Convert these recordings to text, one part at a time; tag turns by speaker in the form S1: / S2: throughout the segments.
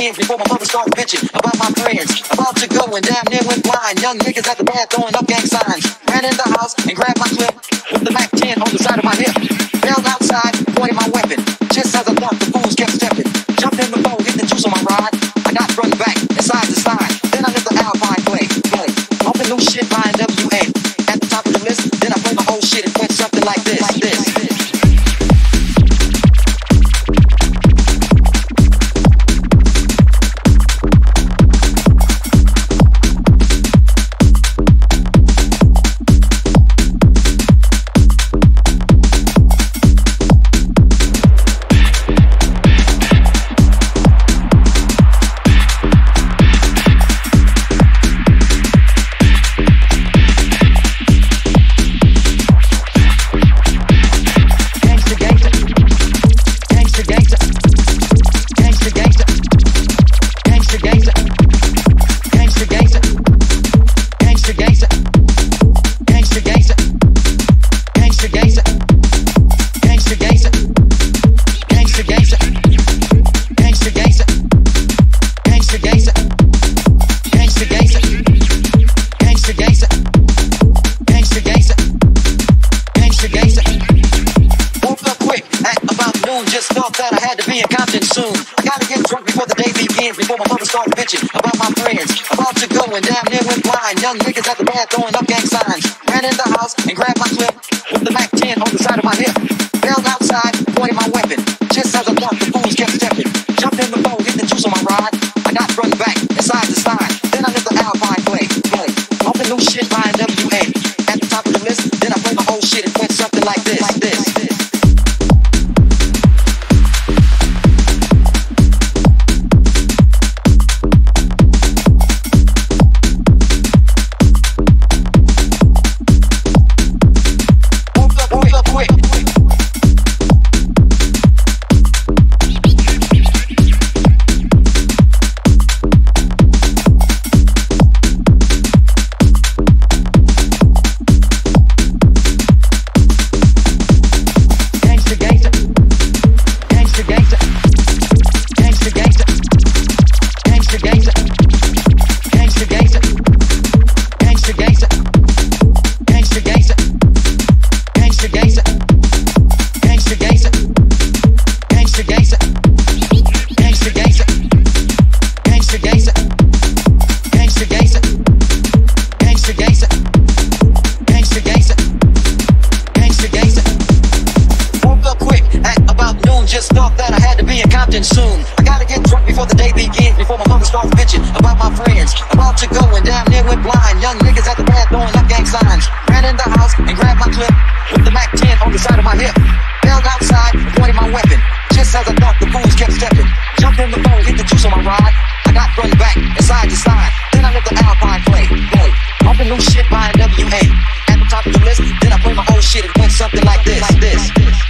S1: before my mother starts bitching about my friends. About to go and damn near went blind. Young niggas at the bar throwing up gang signs. Ran in the house and grabbed my clip with the Mac 10 on the side of my hip. Bailed outside, pointed my weapon. Just as I thought, the fools kept stepping. Jumped in the boat, hit the juice on my ride. I got run back and side to side. Then I let the Alpine play, play. Bumping new shit by NWA. At the top of the list, then I play my whole shit and went something like this, before my mother starts bitching about my friends. About to go and damn near went blind. Young niggas at the bar throwing up gang signs. Ran in the house and grabbed my clip with the Mac 10 on the side of my hip. Bailed outside, pointed my weapon. Just as I thought, the fools kept stepping. Jumped in the boat, hit the juice on my ride. Soon. I gotta get drunk before the day begins, before my mother starts bitching about my friends. About to go and damn near went blind. Young niggas at the bar throwing up gang signs. Ran in the house and grabbed my clip with the Mac 10 on the side of my hip. Bailed outside, pointed my weapon. Just as I thought, the fools kept stepping. Jumped in the boat, hit the juice on my ride. I got run back and side to side. Then I let the Alpine play, Boy, Bumping new shit by WA. At the top of the list, then I play my whole shit and went something like this, like this.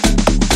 S1: Thank you.